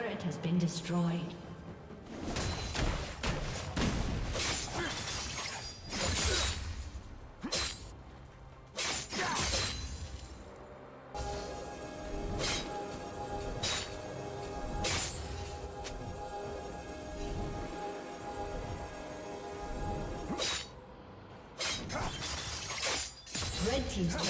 Turret has been destroyed. Red team's